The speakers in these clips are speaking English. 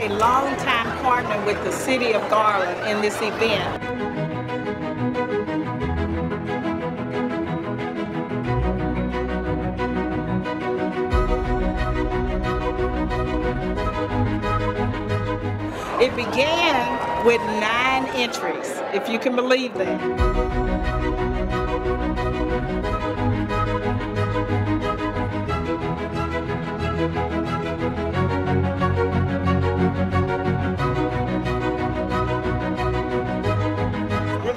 a long time partner with the City of Garland in this event. It began with nine entries, if you can believe that.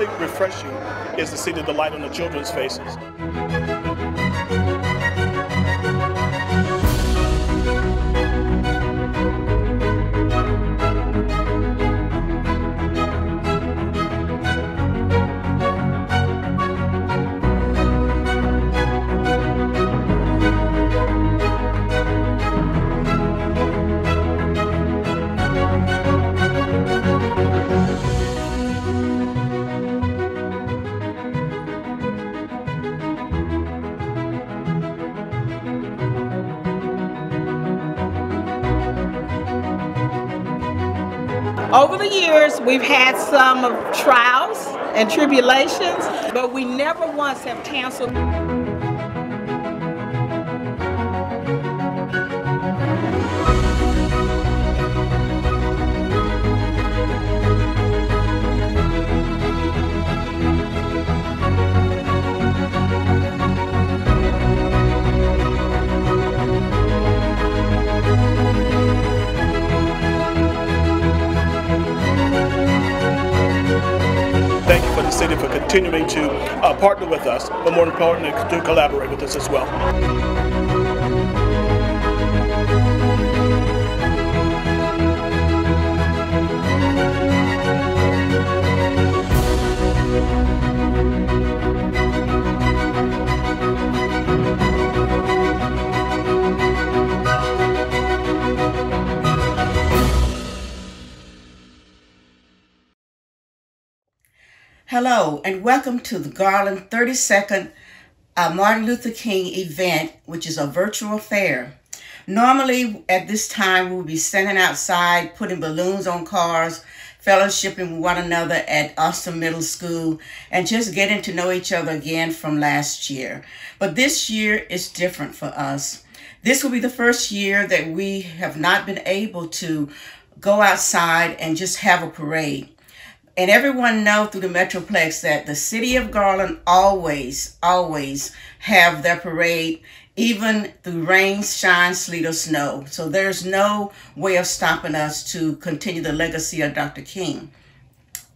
Really refreshing is to see the delight on the children's faces. We've had some trials and tribulations, but we never once have canceled. City for continuing to uh, partner with us, but more importantly, to collaborate with us as well. And welcome to the Garland 32nd uh, Martin Luther King event, which is a virtual fair. Normally, at this time, we'll be standing outside, putting balloons on cars, fellowshipping with one another at Austin Middle School, and just getting to know each other again from last year. But this year is different for us. This will be the first year that we have not been able to go outside and just have a parade and everyone know through the metroplex that the city of garland always always have their parade even through rain shine sleet or snow. So there's no way of stopping us to continue the legacy of dr king.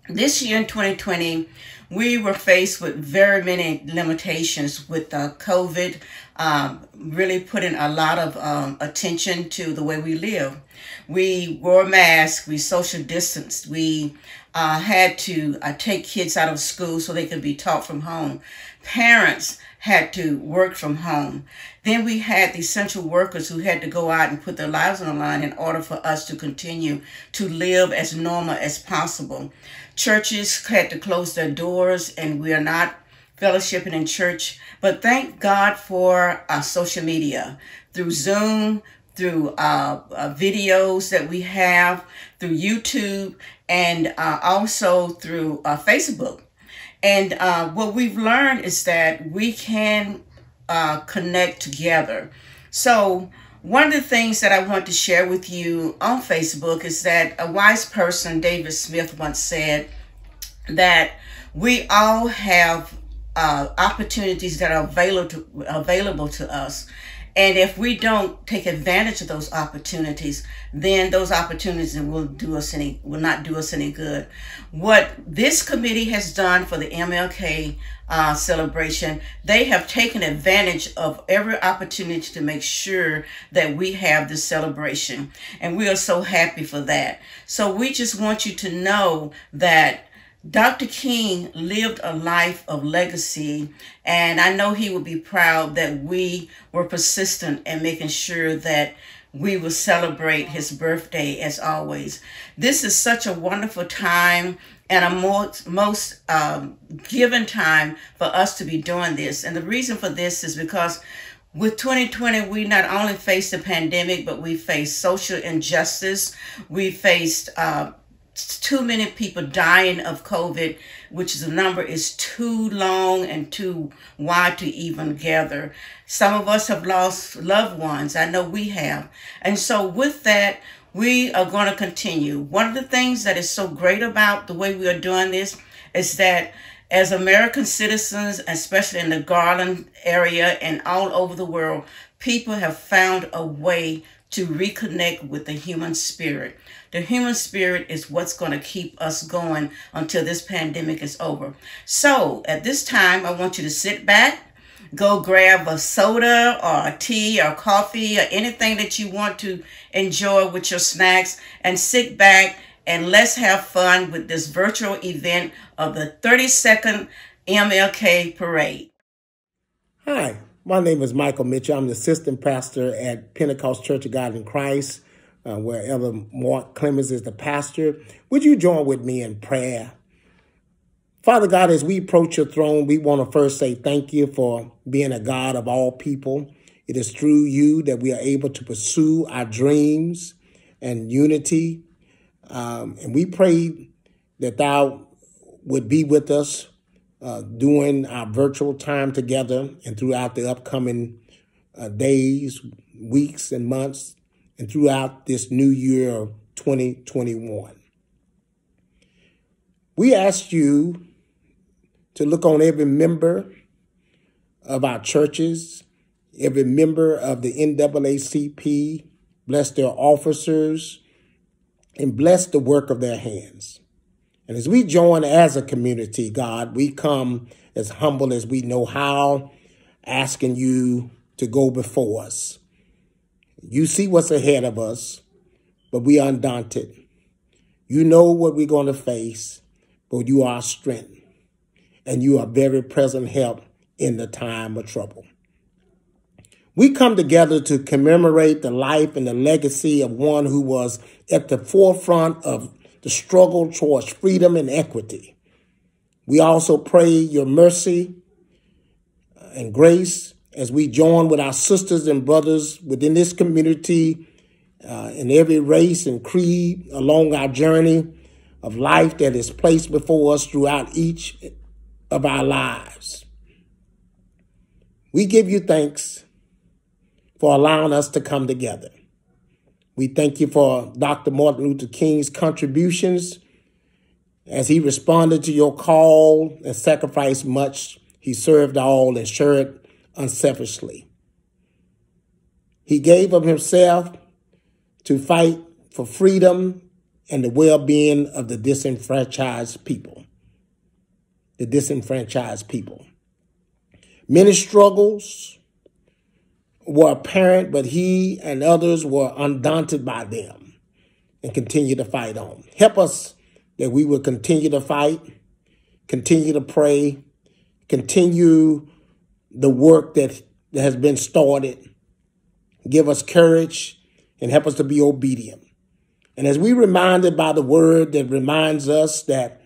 This year in 2020 we were faced with very many limitations with uh, covid um, really putting a lot of um, attention to the way we live. We wore masks we social distanced we uh, had to uh, take kids out of school so they could be taught from home. Parents had to work from home. Then we had the essential workers who had to go out and put their lives on the line in order for us to continue to live as normal as possible. Churches had to close their doors, and we are not fellowshipping in church. But thank God for uh, social media through Zoom, through uh, uh, videos that we have, through YouTube, and uh, also through uh, Facebook. And uh, what we've learned is that we can uh, connect together. So, one of the things that I want to share with you on Facebook is that a wise person, David Smith, once said that we all have uh, opportunities that are available to, available to us. And if we don't take advantage of those opportunities, then those opportunities will do us any will not do us any good. What this committee has done for the MLK uh, celebration, they have taken advantage of every opportunity to make sure that we have this celebration, and we are so happy for that. So we just want you to know that Dr. King lived a life of legacy, and I know he would be proud that we were persistent in making sure that we will celebrate his birthday as always. This is such a wonderful time and a most, most um, given time for us to be doing this. And the reason for this is because with 2020, we not only faced the pandemic, but we faced social injustice. We faced uh, too many people dying of COVID, which the number is too long and too wide to even gather. Some of us have lost loved ones. I know we have. And so with that, we are going to continue. One of the things that is so great about the way we are doing this is that as American citizens, especially in the Garland area and all over the world, people have found a way to reconnect with the human spirit. The human spirit is what's going to keep us going until this pandemic is over. So at this time, I want you to sit back, go grab a soda or a tea or coffee or anything that you want to enjoy with your snacks and sit back and let's have fun with this virtual event of the 32nd MLK Parade. Hi, my name is Michael Mitchell. I'm the assistant pastor at Pentecost Church of God in Christ, uh, wherever Mark Clemens is the pastor. Would you join with me in prayer? Father God, as we approach your throne, we want to first say thank you for being a God of all people. It is through you that we are able to pursue our dreams and unity um, and we pray that thou would be with us uh, during our virtual time together and throughout the upcoming uh, days, weeks, and months, and throughout this new year of 2021. We ask you to look on every member of our churches, every member of the NAACP, bless their officers, and bless the work of their hands. And as we join as a community, God, we come as humble as we know how, asking you to go before us. You see what's ahead of us, but we are undaunted. You know what we're going to face, but you are strength, and you are very present help in the time of trouble. We come together to commemorate the life and the legacy of one who was at the forefront of the struggle towards freedom and equity. We also pray your mercy uh, and grace as we join with our sisters and brothers within this community uh, in every race and creed along our journey of life that is placed before us throughout each of our lives. We give you thanks for allowing us to come together. We thank you for Dr. Martin Luther King's contributions as he responded to your call and sacrificed much. He served all and shared unselfishly. He gave of himself to fight for freedom and the well-being of the disenfranchised people. The disenfranchised people. Many struggles, were apparent, but he and others were undaunted by them and continue to fight on. Help us that we will continue to fight, continue to pray, continue the work that, has been started. Give us courage and help us to be obedient. And as we reminded by the word that reminds us that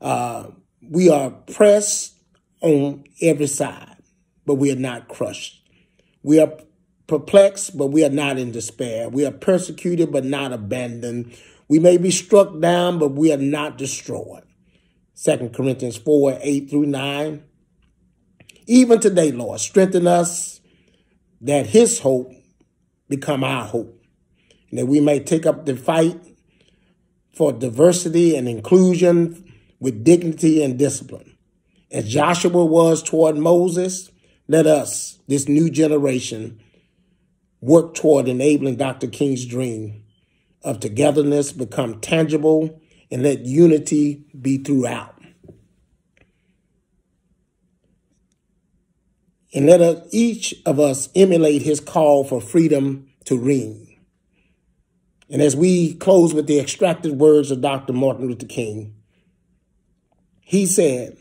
uh, we are pressed on every side, but we are not crushed. We are perplexed, but we are not in despair. We are persecuted, but not abandoned. We may be struck down, but we are not destroyed. 2 Corinthians 4 8 through 9. Even today, Lord, strengthen us that his hope become our hope, and that we may take up the fight for diversity and inclusion with dignity and discipline. As Joshua was toward Moses, let us, this new generation, work toward enabling Dr. King's dream of togetherness become tangible and let unity be throughout. And let us, each of us emulate his call for freedom to ring. And as we close with the extracted words of Dr. Martin Luther King, he said,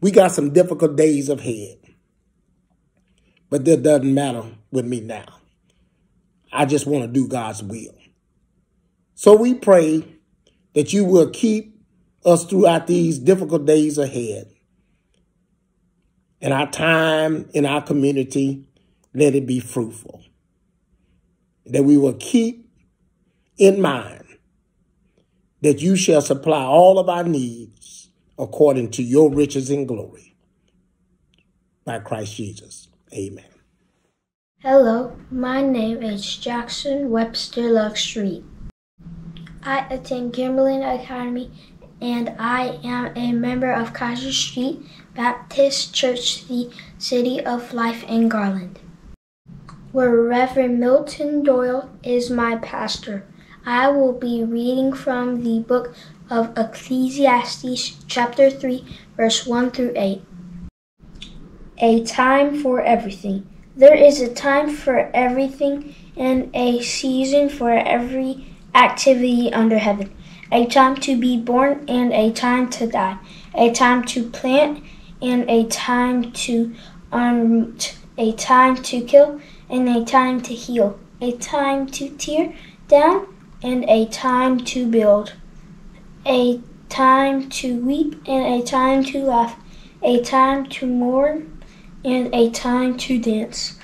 We got some difficult days ahead. But that doesn't matter with me now. I just want to do God's will. So we pray that you will keep us throughout these difficult days ahead. In our time, in our community, let it be fruitful. That we will keep in mind that you shall supply all of our needs according to your riches and glory by Christ Jesus. Amen. Hello, my name is Jackson Webster Love Street. I attend Kimberlin Academy and I am a member of Kaiser Street Baptist Church, the City of Life in Garland, where Reverend Milton Doyle is my pastor. I will be reading from the book of Ecclesiastes, chapter 3, verse 1 through 8. A time for everything. There is a time for everything and a season for every activity under heaven. A time to be born and a time to die. A time to plant and a time to unroot. A time to kill and a time to heal. A time to tear down and a time to build, a time to weep and a time to laugh, a time to mourn and a time to dance,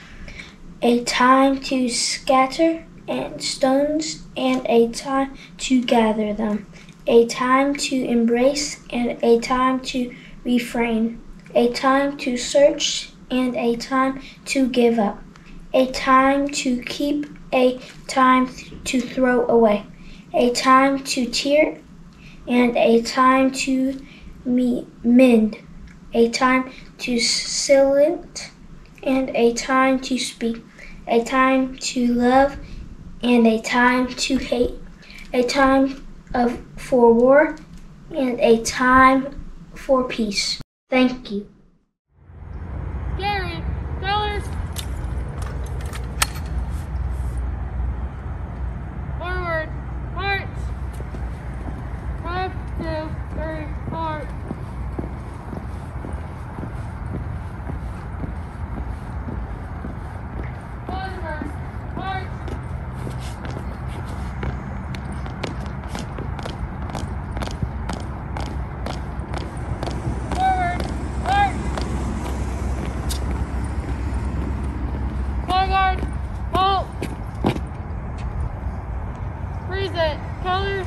a time to scatter and stones and a time to gather them, a time to embrace and a time to refrain, a time to search and a time to give up, a time to keep a time to throw away, a time to tear, and a time to me- mend, a time to silent, and a time to speak, a time to love, and a time to hate, a time of for war, and a time for peace. Thank you. Gary, colors. Forward, march. Five, two, three, four. Forward, march. Forward, march. Vanguard, halt. Freeze it. Colors.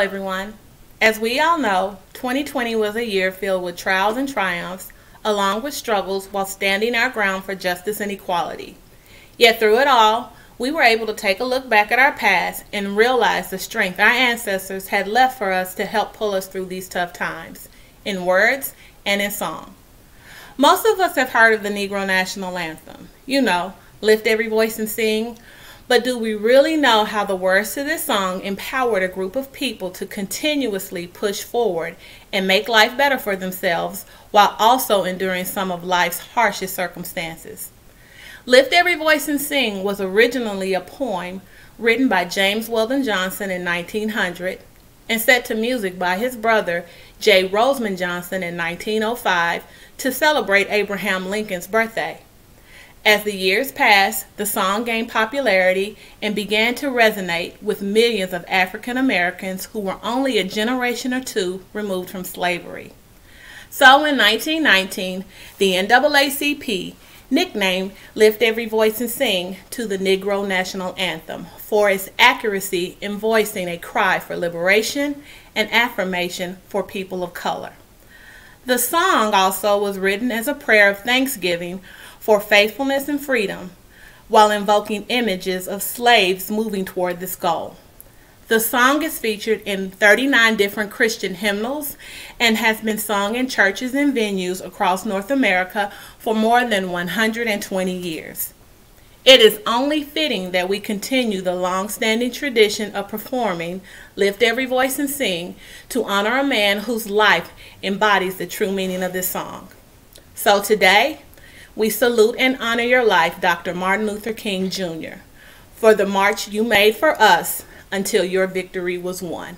Everyone. As we all know, 2020 was a year filled with trials and triumphs, along with struggles while standing our ground for justice and equality. Yet through it all, we were able to take a look back at our past and realize the strength our ancestors had left for us to help pull us through these tough times, in words and in song. Most of us have heard of the Negro National Anthem. You know, lift every voice and sing. But do we really know how the words to this song empowered a group of people to continuously push forward and make life better for themselves while also enduring some of life's harshest circumstances? Lift Every Voice and Sing was originally a poem written by James Weldon Johnson in 1900 and set to music by his brother J. Rosamond Johnson in 1905 to celebrate Abraham Lincoln's birthday. As the years passed, the song gained popularity and began to resonate with millions of African Americans who were only a generation or two removed from slavery. So in 1919, the NAACP nicknamed Lift Every Voice and Sing to the Negro National Anthem for its accuracy in voicing a cry for liberation and affirmation for people of color. The song also was written as a prayer of thanksgiving for faithfulness and freedom while invoking images of slaves moving toward this goal. The song is featured in 39 different Christian hymnals and has been sung in churches and venues across North America for more than 120 years. It is only fitting that we continue the long-standing tradition of performing Lift Every Voice and Sing to honor a man whose life embodies the true meaning of this song. So today, we salute and honor your life, Dr. Martin Luther King Jr., for the march you made for us until your victory was won.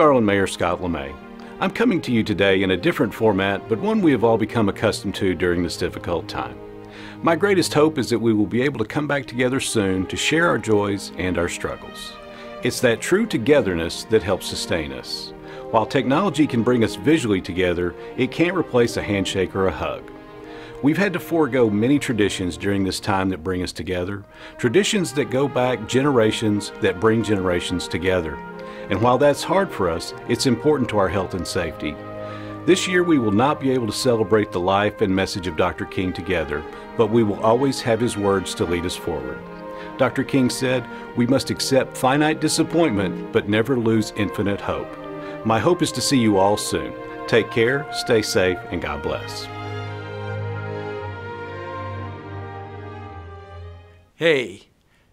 Garland Mayor Scott LeMay. I'm coming to you today in a different format, but one we have all become accustomed to during this difficult time. My greatest hope is that we will be able to come back together soon to share our joys and our struggles. It's that true togetherness that helps sustain us. While technology can bring us visually together, it can't replace a handshake or a hug. We've had to forego many traditions during this time that bring us together, traditions that go back generations that bring generations together. And while that's hard for us, it's important to our health and safety. This year we will not be able to celebrate the life and message of Dr. King together, but we will always have his words to lead us forward. Dr. King said, We must accept finite disappointment, but never lose infinite hope. My hope is to see you all soon. Take care, stay safe, and God bless. Hey,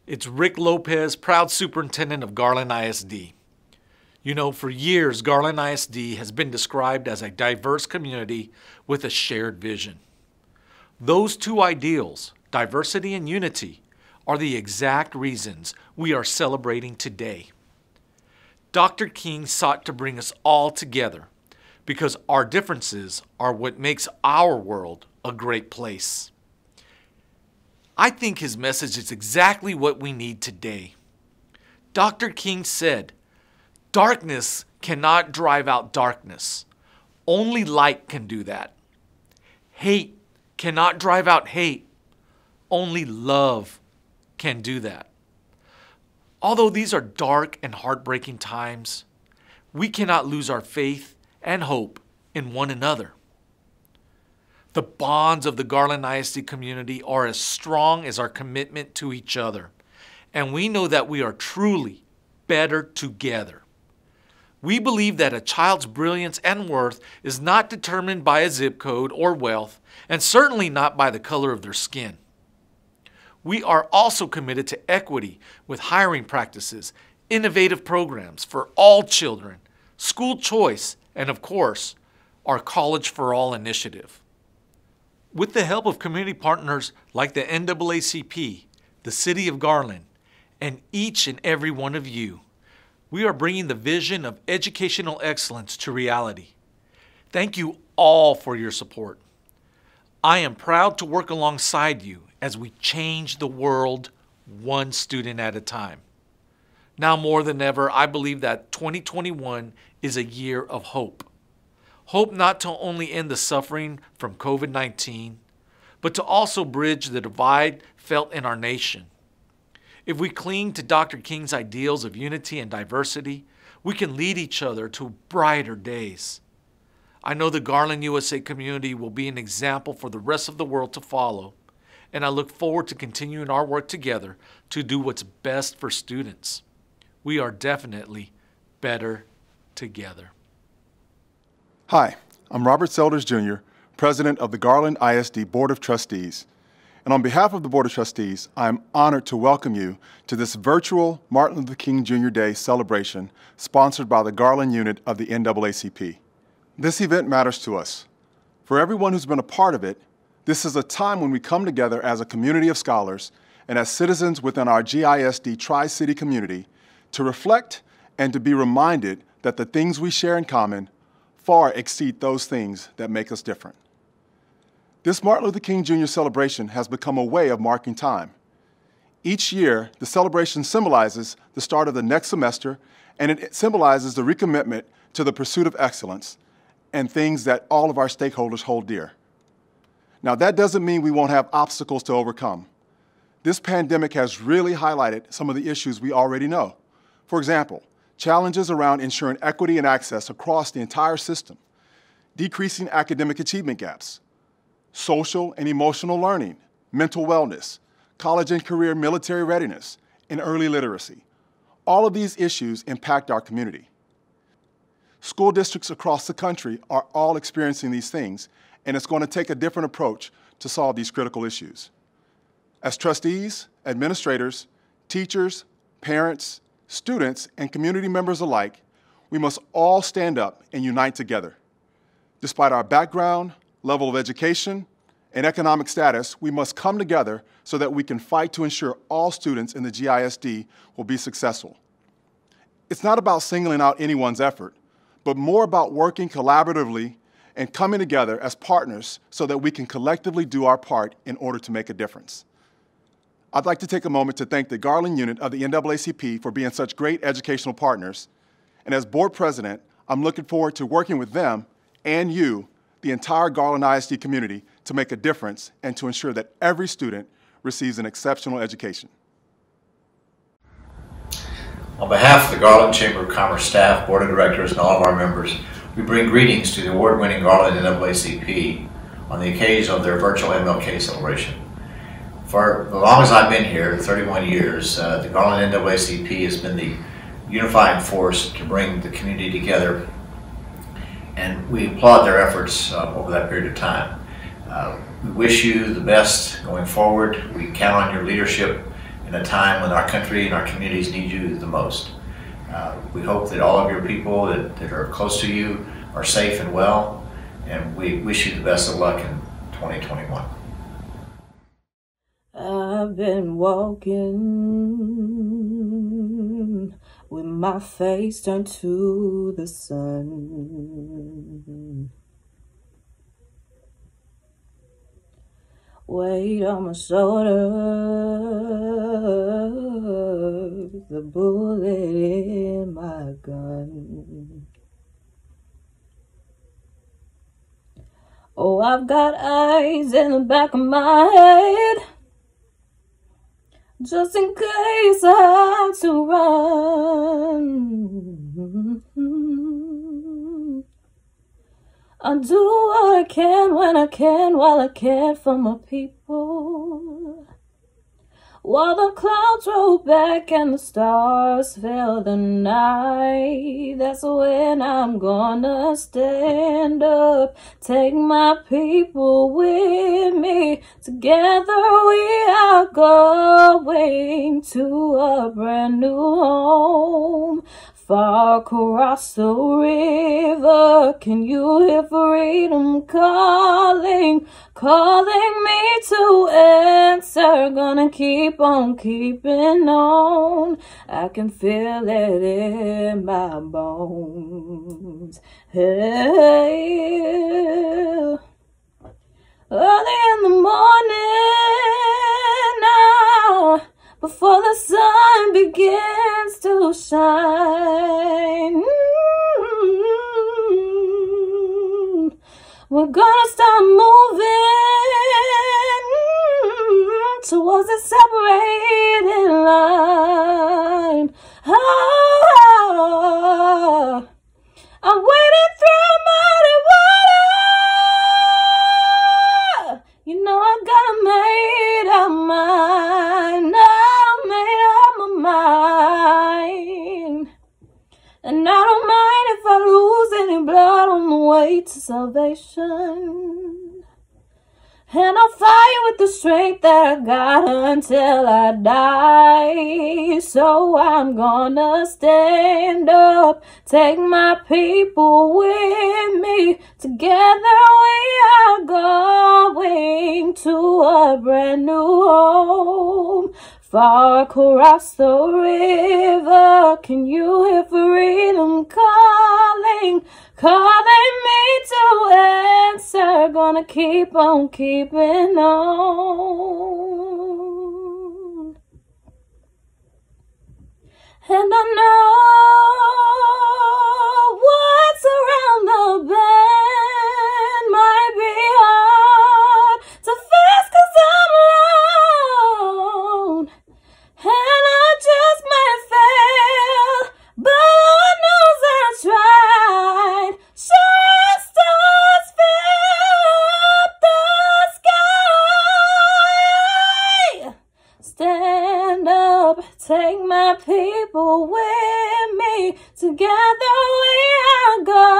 it's Rick Lopez, proud superintendent of Garland ISD. You know, for years, Garland ISD has been described as a diverse community with a shared vision. Those two ideals, diversity and unity, are the exact reasons we are celebrating today. Dr. King sought to bring us all together because our differences are what makes our world a great place. I think his message is exactly what we need today. Dr. King said, Darkness cannot drive out darkness. Only light can do that. Hate cannot drive out hate. Only love can do that. Although these are dark and heartbreaking times, we cannot lose our faith and hope in one another. The bonds of the Garland ISD community are as strong as our commitment to each other, and we know that we are truly better together. We believe that a child's brilliance and worth is not determined by a zip code or wealth, and certainly not by the color of their skin. We are also committed to equity with hiring practices, innovative programs for all children, school choice, and of course, our College for All initiative. With the help of community partners like the NAACP, the City of Garland, and each and every one of you, we are bringing the vision of educational excellence to reality. Thank you all for your support. I am proud to work alongside you as we change the world one student at a time. Now more than ever, I believe that 2021 is a year of hope. Hope not to only end the suffering from COVID 19, but to also bridge the divide felt in our nation. If we cling to Dr. King's ideals of unity and diversity, we can lead each other to brighter days. I know the Garland ISD community will be an example for the rest of the world to follow, and I look forward to continuing our work together to do what's best for students. We are definitely better together. Hi, I'm Robert Selders Jr., President of the Garland ISD Board of Trustees. And on behalf of the Board of Trustees, I am honored to welcome you to this virtual Martin Luther King Jr. Day celebration sponsored by the Garland unit of the NAACP. This event matters to us. For everyone who's been a part of it, this is a time when we come together as a community of scholars and as citizens within our GISD Tri-City community to reflect and to be reminded that the things we share in common far exceed those things that make us different. This Martin Luther King Jr. celebration has become a way of marking time. Each year, the celebration symbolizes the start of the next semester, and it symbolizes the recommitment to the pursuit of excellence and things that all of our stakeholders hold dear. Now, that doesn't mean we won't have obstacles to overcome. This pandemic has really highlighted some of the issues we already know. For example, challenges around ensuring equity and access across the entire system, decreasing academic achievement gaps, social and emotional learning, mental wellness, college and career military readiness, and early literacy. All of these issues impact our community. School districts across the country are all experiencing these things, and it's going to take a different approach to solve these critical issues. As trustees, administrators, teachers, parents, students, and community members alike, we must all stand up and unite together. Despite our background, level of education, and economic status, we must come together so that we can fight to ensure all students in the GISD will be successful. It's not about singling out anyone's effort, but more about working collaboratively and coming together as partners so that we can collectively do our part in order to make a difference. I'd like to take a moment to thank the Garland unit of the NAACP for being such great educational partners. And as board president, I'm looking forward to working with them and you, the entire Garland ISD community, to make a difference and to ensure that every student receives an exceptional education. On behalf of the Garland Chamber of Commerce staff, Board of Directors, and all of our members, we bring greetings to the award-winning Garland NAACP on the occasion of their virtual MLK celebration. For as long as I've been here, 31 years, uh, the Garland NAACP has been the unifying force to bring the community together and we applaud their efforts uh, over that period of time. Uh, we wish you the best going forward. We count on your leadership in a time when our country and our communities need you the most. Uh, we hope that all of your people that, that are close to you are safe and well, and we wish you the best of luck in 2021. I've been walking with my face turned to the sun. Weight on my shoulders, the bullet in my gun. Oh, I've got eyes in the back of my head just in case I have to run. I do what I can when I can while I care for my people. While the clouds roll back and the stars fill the night, that's when I'm gonna stand up. Take my people with me. Together we are going to a brand new home. Far across the river, can you hear freedom calling? Calling me to answer, gonna keep on keeping on. I can feel it in my bones. Hey. Early in the morning now, before the sun begins to shine. We're gonna start moving towards the separated line. Ah, I'm wading through muddy water. You know I got made up mind. And I don't mind if I lose any blood on the way to salvation. And I'll fight with the strength that I got until I die. So I'm gonna stand up, take my people with me. Together we are going to a brand new home. Far across the river, can you hear freedom calling? Calling me to answer, gonna keep on keeping on. And I know what's around the bend people with me. Together we are going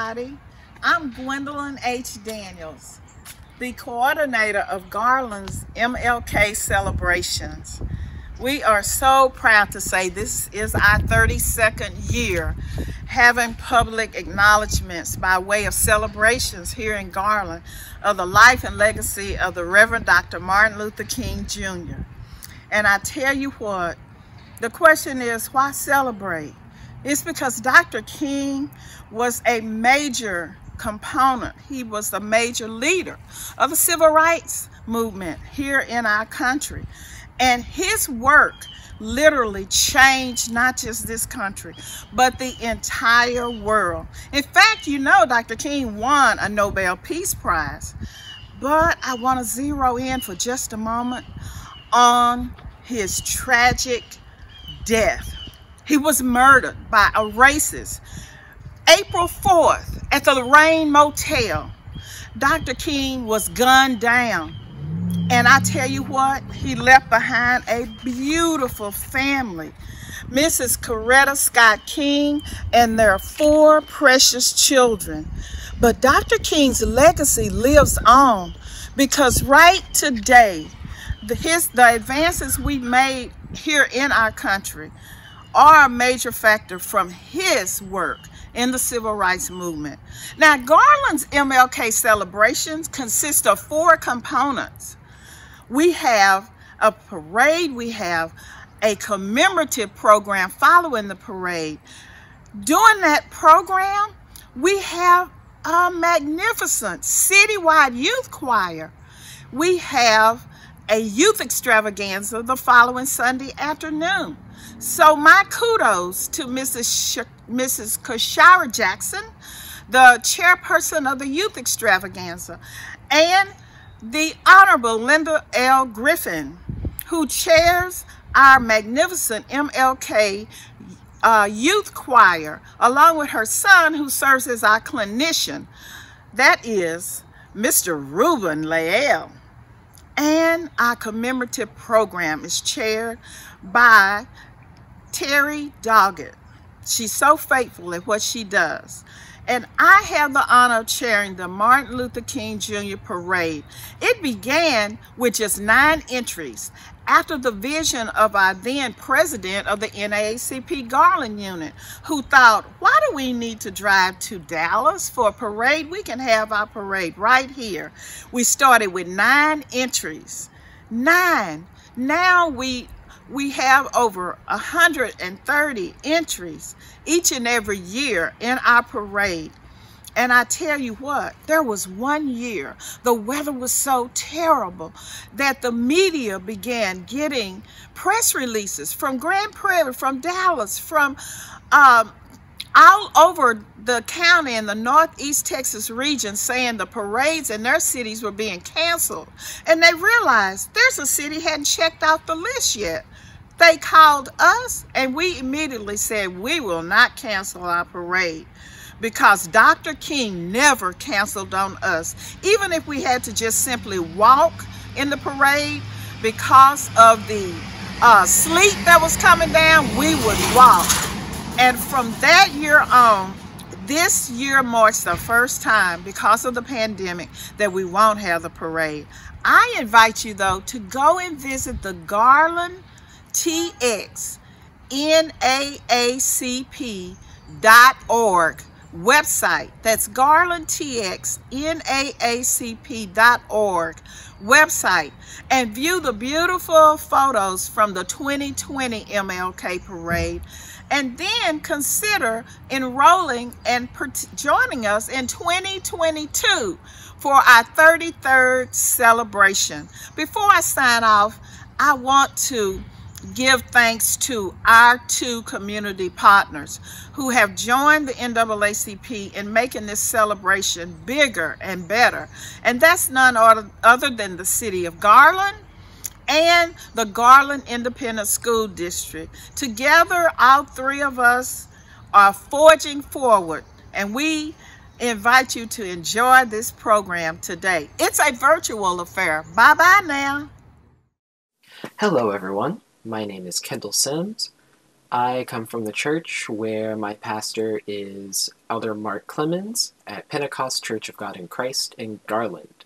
everybody. I'm Gwendolyn H. Daniels, the coordinator of Garland's MLK celebrations. We are so proud to say this is our 32nd year having public acknowledgments by way of celebrations here in Garland of the life and legacy of the Reverend Dr. Martin Luther King Jr. And I tell you what, the question is, why celebrate? It's because Dr. King was a major component. He was the major leader of the civil rights movement here in our country. And his work literally changed not just this country, but the entire world. In fact, you know, Dr. King won a Nobel Peace Prize. But I want to zero in for just a moment on his tragic death. He was murdered by a racist. April 4th at the Lorraine Motel, Dr. King was gunned down and I tell you what, he left behind a beautiful family. Mrs. Coretta Scott King and their four precious children. But Dr. King's legacy lives on because right today, the, his, the advances we made here in our country are a major factor from his work in the civil rights movement. Now, Garland's MLK celebrations consist of four components we have a parade, we have a commemorative program following the parade. During that program, we have a magnificent citywide youth choir. We have a youth extravaganza the following Sunday afternoon. So my kudos to Mrs. Sh Mrs. Kashara Jackson, the chairperson of the youth extravaganza, and the Honorable Linda L. Griffin, who chairs our magnificent MLK uh, youth choir, along with her son, who serves as our clinician. That is Mr. Ruben Lael. And our commemorative program is chaired by Terry Doggett. She's so faithful at what she does and I have the honor of chairing the Martin Luther King Jr. Parade. It began with just nine entries after the vision of our then president of the NAACP Garland unit, who thought, why do we need to drive to Dallas for a parade? We can have our parade right here. We started with nine entries. Nine. Now we we have over 130 entries each and every year in our parade. And I tell you what, there was one year, the weather was so terrible that the media began getting press releases from Grand Prairie, from Dallas, from um, all over the county in the northeast Texas region saying the parades in their cities were being canceled. And they realized there's a city hadn't checked out the list yet. They called us and we immediately said we will not cancel our parade because Dr. King never canceled on us. Even if we had to just simply walk in the parade because of the uh, sleet that was coming down, we would walk. And from that year on, this year marks the first time because of the pandemic that we won't have the parade. I invite you though to go and visit the Garland TX NAACP dot org website. That's Garland TX NAACP dot org website and view the beautiful photos from the 2020 MLK Parade and then consider enrolling and joining us in 2022 for our 33rd celebration. Before I sign off, I want to give thanks to our two community partners who have joined the NAACP in making this celebration bigger and better. And that's none other than the city of Garland and the Garland Independent School District. Together, all three of us are forging forward and we invite you to enjoy this program today. It's a virtual affair. Bye-bye now. Hello, everyone. My name is Kendall Sims. I come from the church where my pastor is Elder Mark Clemens at Pentecost Church of God in Christ in Garland.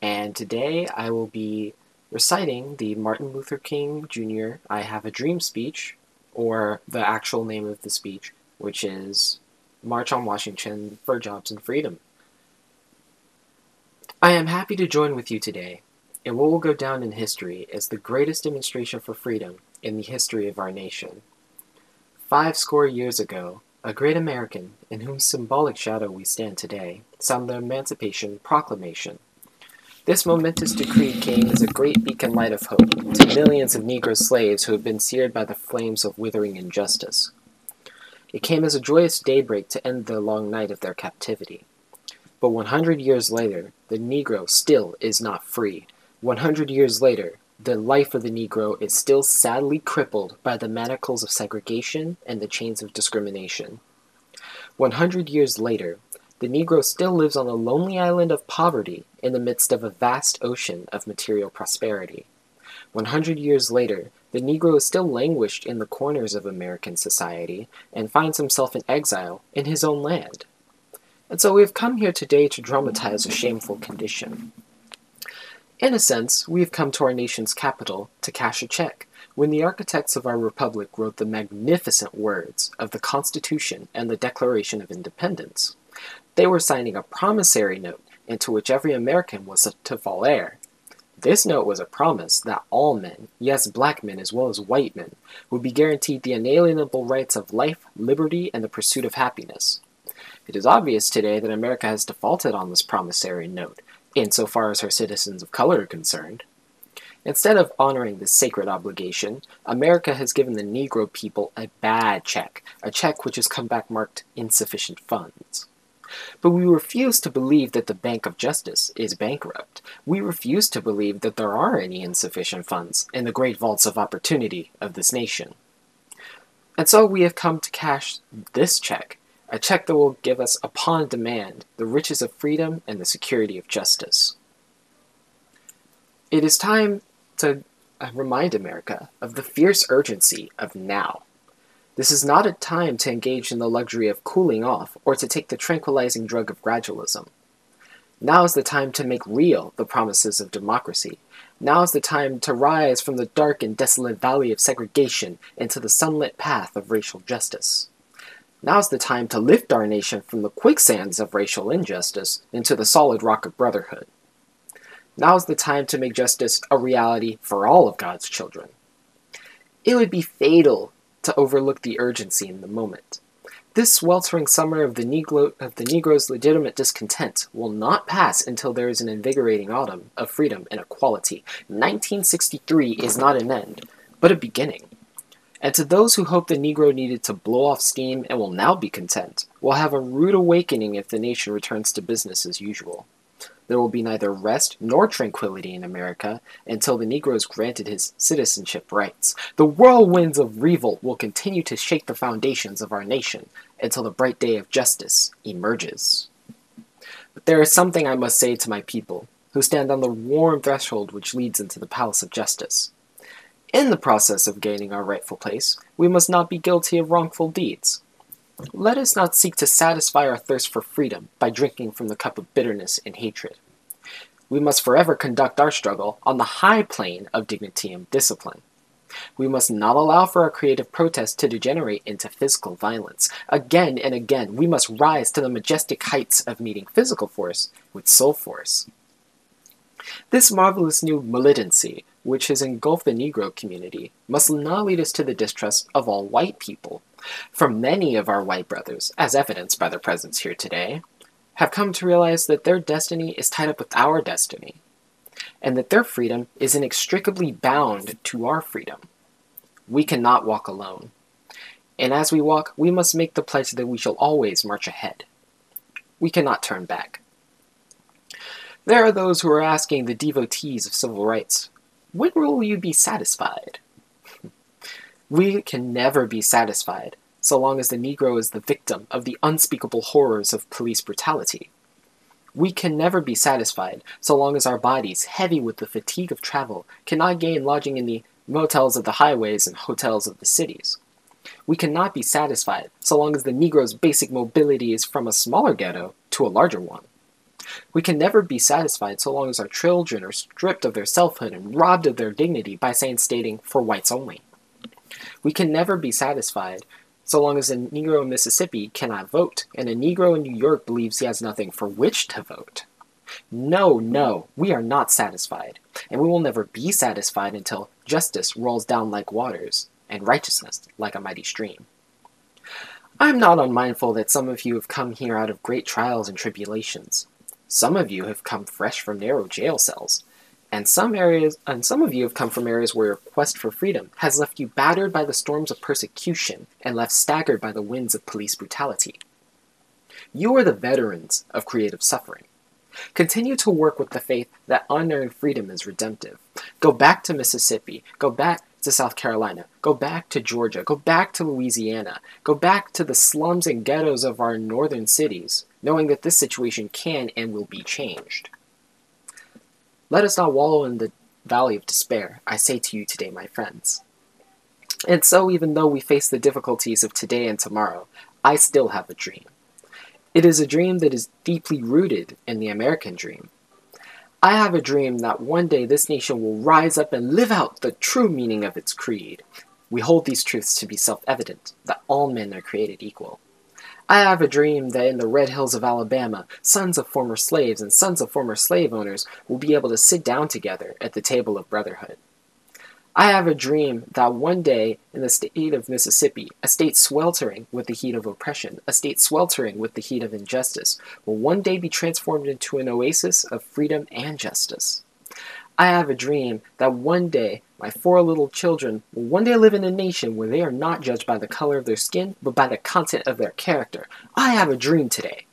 And today I will be reciting the Martin Luther King Jr. I Have a Dream speech, or the actual name of the speech, which is March on Washington for Jobs and Freedom. I am happy to join with you today in what will go down in history as the greatest demonstration for freedom in the history of our nation. Five score years ago, a great American, in whose symbolic shadow we stand today, signed the Emancipation Proclamation. This momentous decree came as a great beacon light of hope to millions of Negro slaves who had been seared by the flames of withering injustice. It came as a joyous daybreak to end the long night of their captivity. But 100 years later, the Negro still is not free. 100 years later, the life of the Negro is still sadly crippled by the manacles of segregation and the chains of discrimination. 100 years later, the Negro still lives on a lonely island of poverty in the midst of a vast ocean of material prosperity. 100 years later, the Negro is still languished in the corners of American society and finds himself in exile in his own land. And so we have come here today to dramatize a shameful condition. In a sense, we have come to our nation's capital to cash a check when the architects of our republic wrote the magnificent words of the Constitution and the Declaration of Independence. They were signing a promissory note into which every American was to fall heir. This note was a promise that all men, yes, black men as well as white men, would be guaranteed the inalienable rights of life, liberty, and the pursuit of happiness. It is obvious today that America has defaulted on this promissory note, insofar as her citizens of color are concerned. Instead of honoring this sacred obligation, America has given the Negro people a bad check, a check which has come back marked insufficient funds. But we refuse to believe that the Bank of Justice is bankrupt. We refuse to believe that there are any insufficient funds in the great vaults of opportunity of this nation. And so we have come to cash this check a check that will give us upon demand the riches of freedom and the security of justice. It is time to remind America of the fierce urgency of now. This is not a time to engage in the luxury of cooling off or to take the tranquilizing drug of gradualism. Now is the time to make real the promises of democracy. Now is the time to rise from the dark and desolate valley of segregation into the sunlit path of racial justice. Now is the time to lift our nation from the quicksands of racial injustice into the solid rock of brotherhood. Now is the time to make justice a reality for all of God's children. It would be fatal to overlook the urgency in the moment. This sweltering summer of the, Negro, of the Negro's legitimate discontent will not pass until there is an invigorating autumn of freedom and equality. 1963 is not an end, but a beginning. And to those who hope the Negro needed to blow off steam and will now be content, will have a rude awakening if the nation returns to business as usual. There will be neither rest nor tranquility in America until the Negro is granted his citizenship rights. The whirlwinds of revolt will continue to shake the foundations of our nation until the bright day of justice emerges. But there is something I must say to my people, who stand on the warm threshold which leads into the palace of justice. In the process of gaining our rightful place, we must not be guilty of wrongful deeds. Let us not seek to satisfy our thirst for freedom by drinking from the cup of bitterness and hatred. We must forever conduct our struggle on the high plane of dignity and discipline. We must not allow for our creative protest to degenerate into physical violence. Again and again, we must rise to the majestic heights of meeting physical force with soul force. This marvelous new militancy which has engulfed the Negro community, must not lead us to the distrust of all white people. For many of our white brothers, as evidenced by their presence here today, have come to realize that their destiny is tied up with our destiny, and that their freedom is inextricably bound to our freedom. We cannot walk alone. And as we walk, we must make the pledge that we shall always march ahead. We cannot turn back. There are those who are asking the devotees of civil rights when will you be satisfied? we can never be satisfied so long as the Negro is the victim of the unspeakable horrors of police brutality. We can never be satisfied so long as our bodies, heavy with the fatigue of travel, cannot gain lodging in the motels of the highways and hotels of the cities. We cannot be satisfied so long as the Negro's basic mobility is from a smaller ghetto to a larger one. We can never be satisfied so long as our children are stripped of their selfhood and robbed of their dignity by saying stating, for whites only. We can never be satisfied so long as a Negro in Mississippi cannot vote, and a Negro in New York believes he has nothing for which to vote. No, no, we are not satisfied, and we will never be satisfied until justice rolls down like waters, and righteousness like a mighty stream. I am not unmindful that some of you have come here out of great trials and tribulations. Some of you have come fresh from narrow jail cells, and some areas and some of you have come from areas where your quest for freedom has left you battered by the storms of persecution and left staggered by the winds of police brutality. You are the veterans of creative suffering. Continue to work with the faith that unearned freedom is redemptive. Go back to Mississippi. Go back to South Carolina. Go back to Georgia. Go back to Louisiana. Go back to the slums and ghettos of our northern cities knowing that this situation can and will be changed. Let us not wallow in the valley of despair, I say to you today, my friends. And so, even though we face the difficulties of today and tomorrow, I still have a dream. It is a dream that is deeply rooted in the American dream. I have a dream that one day this nation will rise up and live out the true meaning of its creed. We hold these truths to be self evident that all men are created equal. I have a dream that in the red hills of Alabama, sons of former slaves and sons of former slave owners will be able to sit down together at the table of brotherhood. I have a dream that one day in the state of Mississippi, a state sweltering with the heat of oppression, a state sweltering with the heat of injustice, will one day be transformed into an oasis of freedom and justice. I have a dream that one day my four little children will one day live in a nation where they are not judged by the color of their skin, but by the content of their character. I have a dream today.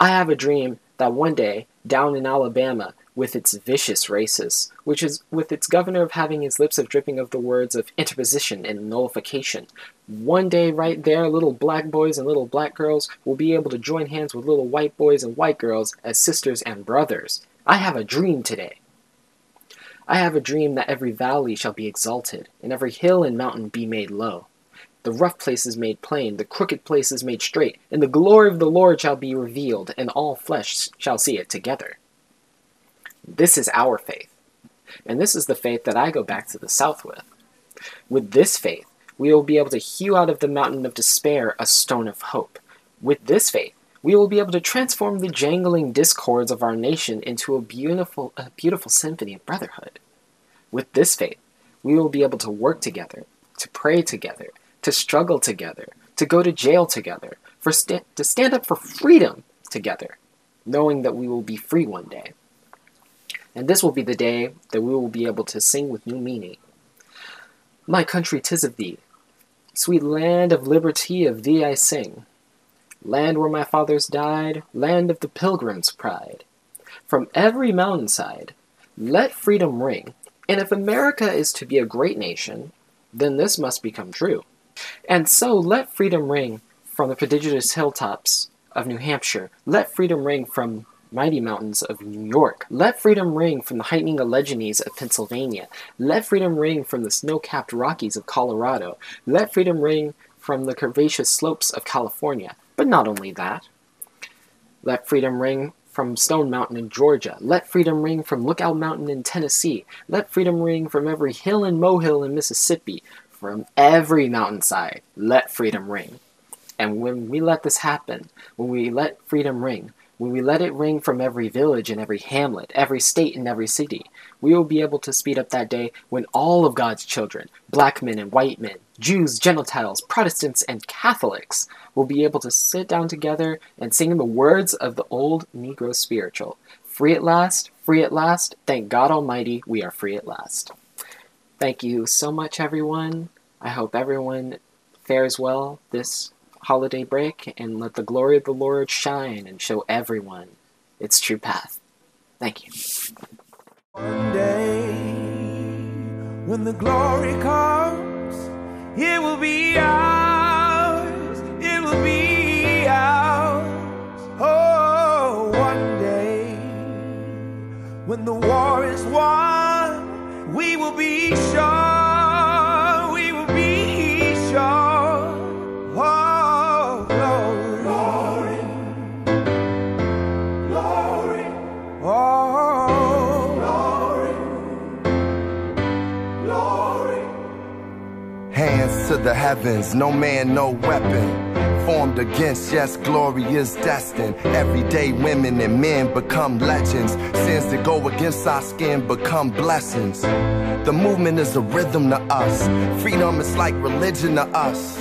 I have a dream that one day, down in Alabama, with its vicious racists, which is with its governor of having his lips of dripping of the words of interposition and nullification. One day, right there, little black boys and little black girls will be able to join hands with little white boys and white girls as sisters and brothers. I have a dream today. I have a dream that every valley shall be exalted, and every hill and mountain be made low. The rough places made plain, the crooked places made straight, and the glory of the Lord shall be revealed, and all flesh shall see it together. This is our faith, and this is the faith that I go back to the south with. With this faith, we will be able to hew out of the mountain of despair a stone of hope. With this faith, we will be able to transform the jangling discords of our nation into a beautiful, a beautiful symphony of brotherhood. With this faith, we will be able to work together, to pray together, to struggle together, to go to jail together, for sta- to stand up for freedom together, knowing that we will be free one day. And this will be the day that we will be able to sing with new meaning. My country, tis of thee, sweet land of liberty, of thee I sing land where my fathers died, land of the pilgrim's pride. From every mountainside, let freedom ring, and if America is to be a great nation, then this must become true. And so let freedom ring from the prodigious hilltops of New Hampshire, let freedom ring from mighty mountains of New York. Let freedom ring from the heightening Alleghenies of Pennsylvania. Let freedom ring from the snow-capped Rockies of Colorado. Let freedom ring from the curvaceous slopes of California. But not only that. Let freedom ring from Stone Mountain in Georgia. Let freedom ring from Lookout Mountain in Tennessee. Let freedom ring from every hill and molehill in Mississippi. From every mountainside, let freedom ring. And when we let this happen, when we let freedom ring, when we let it ring from every village and every hamlet, every state and every city, we will be able to speed up that day when all of God's children, black men and white men, Jews, Gentiles, Protestants, and Catholics, will be able to sit down together and sing the words of the old Negro spiritual Free at last, free at last, thank God Almighty, we are free at last. Thank you so much, everyone. I hope everyone fares well this holiday break, and let the glory of the Lord shine and show everyone its true path. Thank you. One day, when the glory comes, it will be ours. It will be ours. Oh, one day, when the war is won, we will be sure. Heavens, no man, no weapon formed against. Yes, glory is destined. Everyday women and men become legends. Sins that go against our skin become blessings. The movement is a rhythm to us. Freedom is like religion to us.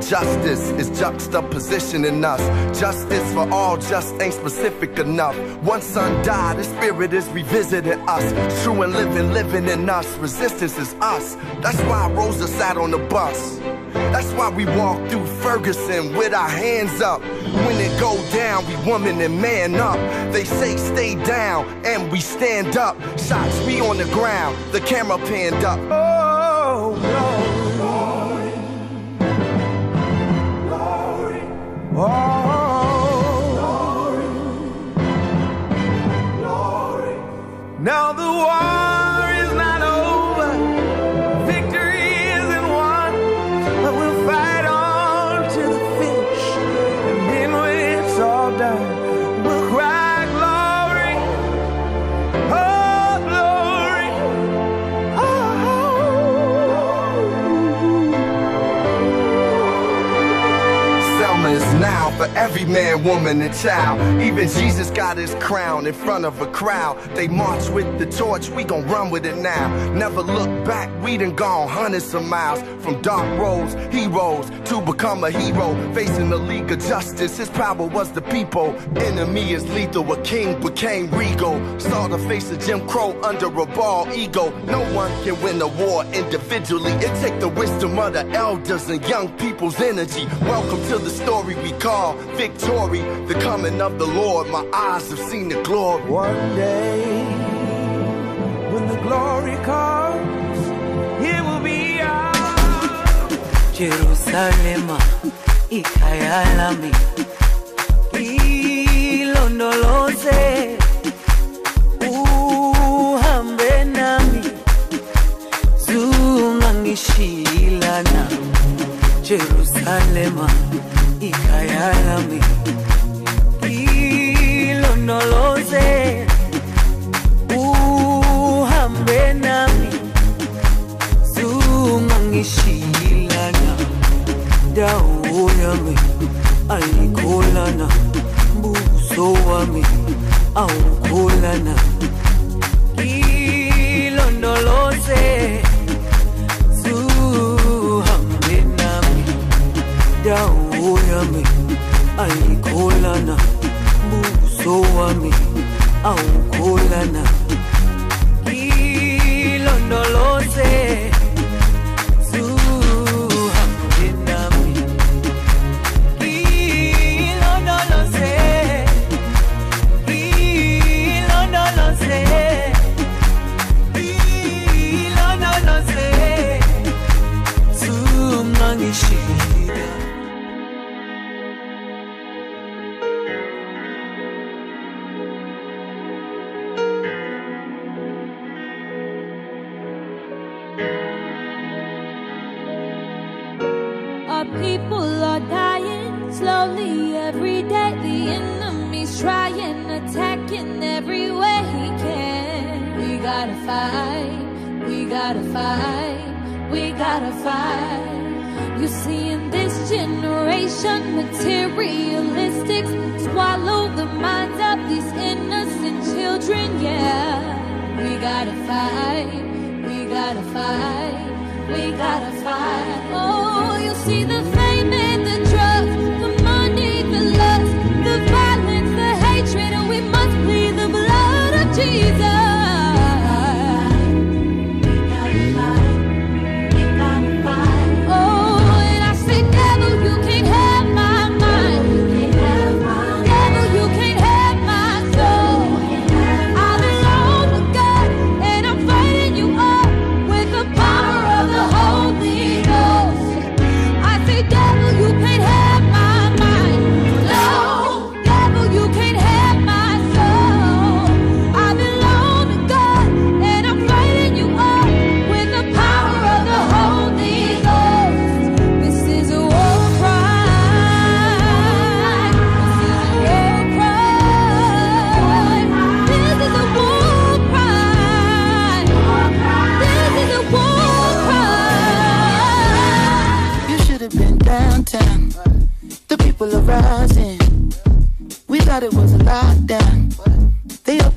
Justice is juxtaposition in us. Justice for all just ain't specific enough. One son died, the spirit is revisiting us. True and living, living in us. Resistance is us. That's why Rosa sat on the bus. That's why we walk through Ferguson with our hands up. When it go down, we woman and man up. They say stay down, and we stand up. Shots we on the ground, the camera panned up. Oh, glory, oh. Now the war every man, woman, and child. Even Jesus got his crown in front of a crowd. They march with the torch, we gon' run with it now. Never look back, we done gone hundreds of miles. From dark roads, heroes, to become a hero. Facing the League of Justice, his power was the people. Enemy is lethal, a king became regal. Saw the face of Jim Crow under a ball ego. No one can win a war individually. It take the wisdom of the elders and young people's energy. Welcome to the story we call victory. The coming of the Lord, my eyes have seen the glory. One day, when the glory comes, it will be ours. Jerusalema ikhaya lami ilondoloze uhambe nami zungangishilana Jerusalema ikhaya lami ilondoloze uhambe nami. Zungangishilana dawo yami ayikholana buso wami awukholana ilondoloze zuhambe nami. Dawo yami ayikholana buso wami awukholana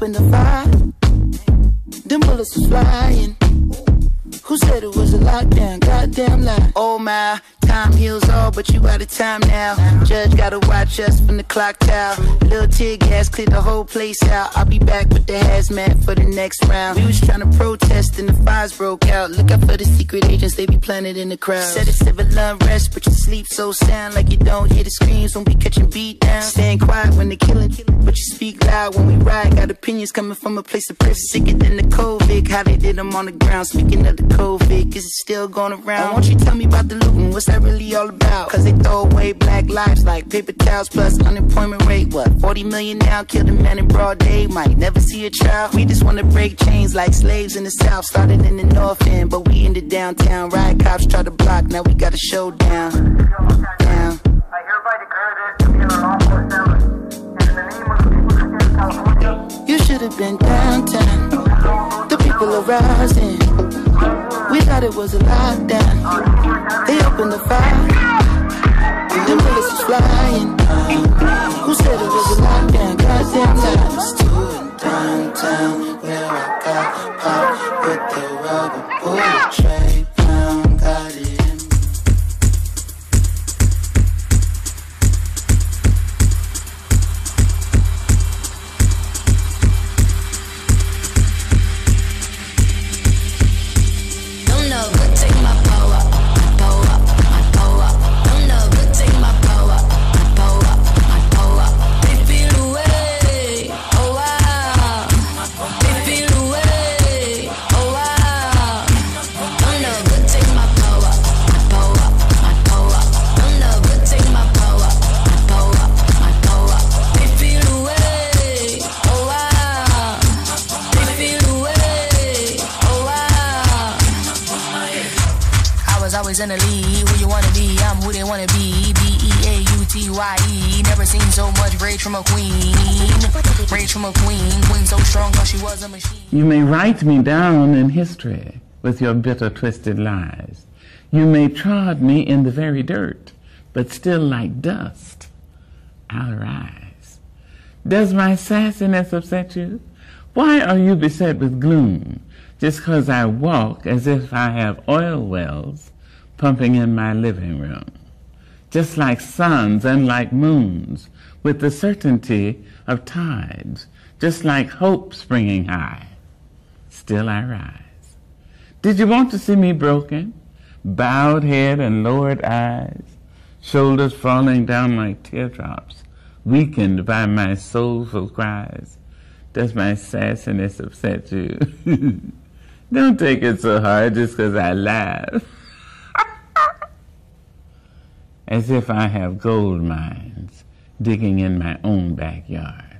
Opened the fire. Them bullets was flying. Who said it was a lockdown? Goddamn lie. Oh my, time heals all, but you out of time now. Judge gotta watch us from the clock tower. Little tear gas clear the whole place out. I'll be back with the hazmat for the next round. We was trying to protest and the fires broke out. Look out for the secret agents, they be planted in the crowd. Said it's civil unrest, but you sleep so sound like you don't hear the screams when we catching beat down. Staying quiet when they killing, but you speak loud when we ride. Got opinions coming from a place of prison. Sicker than the COVID, how they did them on the ground. Speaking of the COVID, is it still going around? Won't you tell me about the looting? What's that really all about? Cause they throw away black lives like paper towels plus unemployment rate. What, 40 million now? Killed a man in broad day. Might never see a child. We just wanna break chains like slaves in the south. Started in the north end, but we in the downtown. Riot cops try to block, now we got a showdown. Down. You should have been downtown. The people are rising. We thought it was a lockdown. They opened the fire. Them bullets was flying. Who said it was a lockdown? Goddamn lies. To downtown where I got popped with the rubber bullet tray. Rage from a queen. Rage from a queen. Queen so strong cause she was a machine. You may write me down in history with your bitter, twisted lies. You may trod me in the very dirt, but still like dust, I'll rise. Does my sassiness upset you? Why are you beset with gloom just 'cause I walk as if I have oil wells pumping in my living room? Just like suns and like moons, with the certainty of tides, just like hope springing high, still I rise. Did you want to see me broken? Bowed head and lowered eyes, shoulders falling down like teardrops, weakened by my soulful cries. Does my sassiness upset you? Don't take it so hard just 'cause I laugh. As if I have gold mines digging in my own backyard.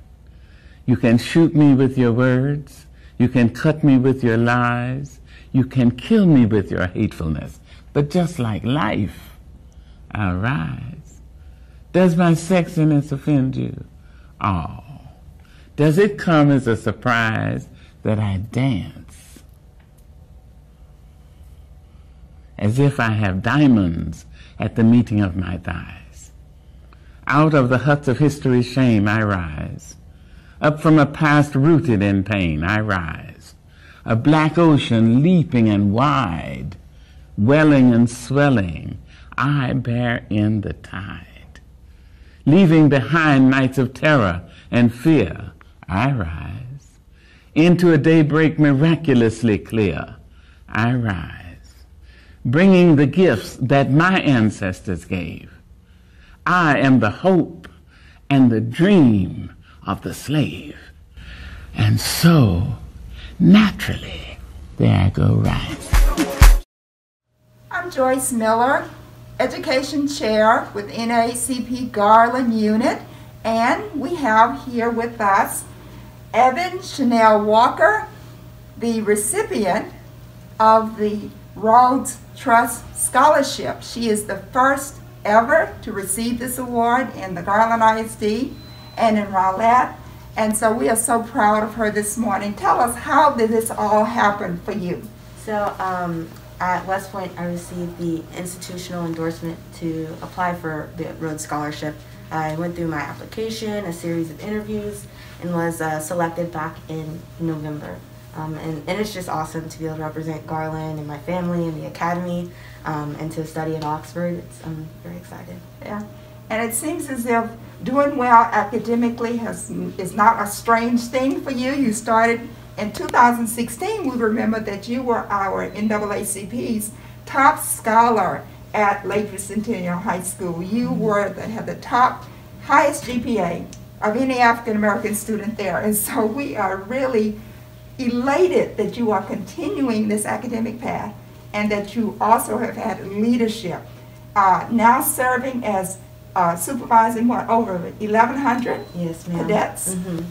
You can shoot me with your words. You can cut me with your lies. You can kill me with your hatefulness. But just like life, I'll rise. Does my sexiness offend you? Oh. Does it come as a surprise that I dance? As if I have diamonds at the meeting of my thighs. Out of the huts of history's shame I rise. Up from a past rooted in pain I rise. A black ocean leaping and wide, welling and swelling, I bear in the tide. Leaving behind nights of terror and fear, I rise. Into a daybreak miraculously clear, I rise. Bringing the gifts that my ancestors gave. I am the hope and the dream of the slave. And so, naturally, there I go right. I'm Joyce Miller, Education Chair with NAACP Garland Unit, and we have here with us Evan Chanel Walker, the recipient of the Rhodes Trust Scholarship. She is the first ever to receive this award in the Garland ISD and in Rowlett. And so we are so proud of her this morning. Tell us how did this all happen for you? So um, At West Point, I received the institutional endorsement to apply for the Rhodes Scholarship. I went through my application, a series of interviews, and was uh, selected back in November. Um, and, and it's just awesome to be able to represent Garland and my family and the academy um, and to study at Oxford. It's, I'm very excited. Yeah. And it seems as if doing well academically has, is not a strange thing for you. You started in 2016. We remember that you were our NAACP's top scholar at Lakeview Centennial High School. You were the, had the top, highest GPA of any African American student there. And so we are really elated that you are continuing this academic path and that you also have had leadership. Uh, now serving as uh, supervising what over 1,100 yes, ma'am. cadets. Mm-hmm.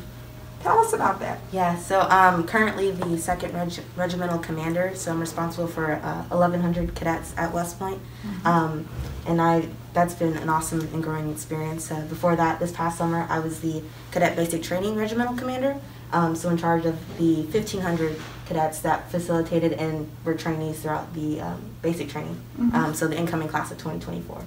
Tell us about that. Yeah, so I'm currently the second reg- regimental commander, so I'm responsible for uh, 1,100 cadets at West Point. Mhm. Um, and I that's been an awesome and growing experience. Uh, before that, this past summer, I was the cadet basic training regimental commander, um, so in charge of the 1,500 cadets that facilitated and were trainees throughout the um, basic training. Mhm. Um, so the incoming class of 2024.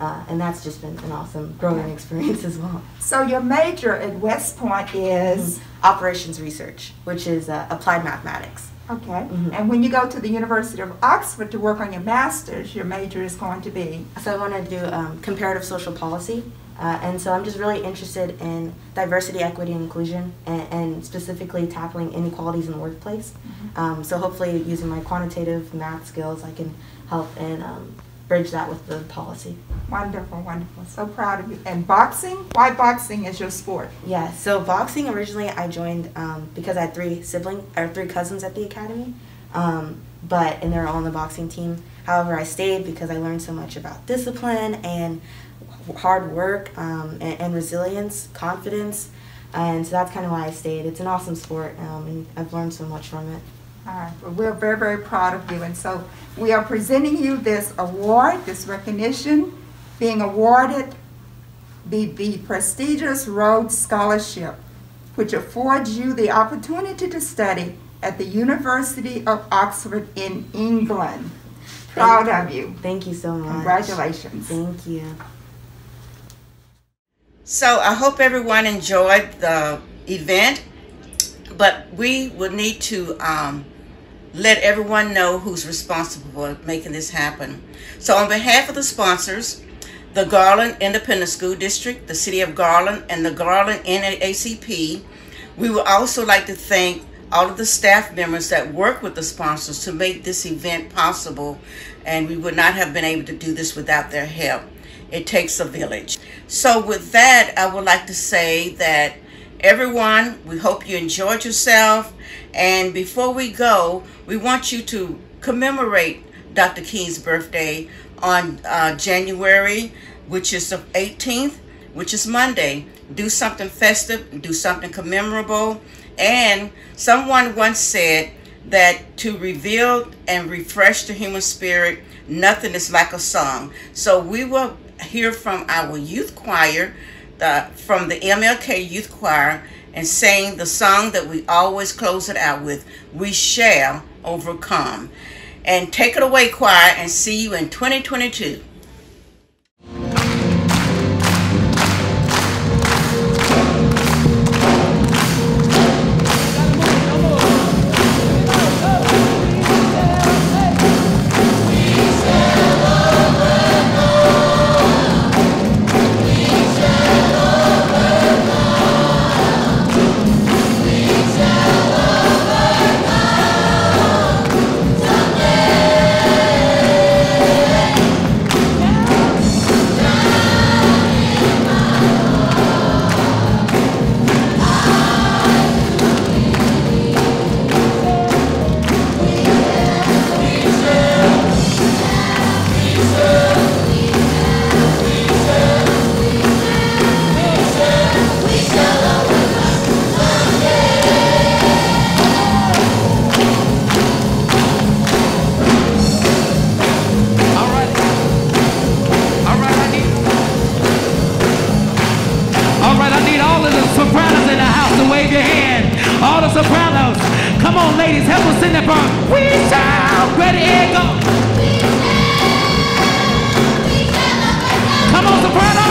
Uh, and that's just been an awesome growing experience as well. So your major at West Point is operations research, which is uh, applied mathematics. Okay. And when you go to the University of Oxford to work on your master's, your major is going to be? So I want to do um, comparative social policy. Uh, and so I'm just really interested in diversity, equity, and inclusion, and, and specifically tackling inequalities in the workplace. Um, so hopefully, using my quantitative math skills, I can help and um, bridge that with the policy. Wonderful, wonderful. So proud of you. And boxing? Why boxing is your sport? Yeah, so boxing originally I joined um, because I had three sibling or three cousins at the academy, um, but and they're all on the boxing team. However, I stayed because I learned so much about discipline and hard work um, and, and resilience, confidence, and so that's kind of why I stayed. It's an awesome sport, um, and I've learned so much from it. All right. Well, we're very, very proud of you. And so we are presenting you this award, this recognition, being awarded the, the prestigious Rhodes Scholarship, which affords you the opportunity to study at the University of Oxford in England. Proud Thank of you. Thank you so much. Congratulations. Thank you. So I hope everyone enjoyed the event, but we will need to um, let everyone know who's responsible for making this happen. So on behalf of the sponsors, the Garland Independent School District, the City of Garland, and the Garland NAACP, we would also like to thank all of the staff members that work with the sponsors to make this event possible, and we would not have been able to do this without their help. It takes a village. So with that, I would like to say that everyone, we hope you enjoyed yourself. And before we go, we want you to commemorate Dr. King's birthday on uh, January, which is the 18th, which is Monday. Do something festive, do something commemorable. And someone once said that to reveal and refresh the human spirit, nothing is like a song. So we will hear from our youth choir, the, from the MLK Youth Choir, and sing the song that we always close it out with, We Shall Overcome. And take it away, choir, and see you in 2022. All right, I need all of the sopranos in the house to wave your the sopranos, come on, on, ladies, help us sing that part. We shall. Ready, and go. Come on, soprano.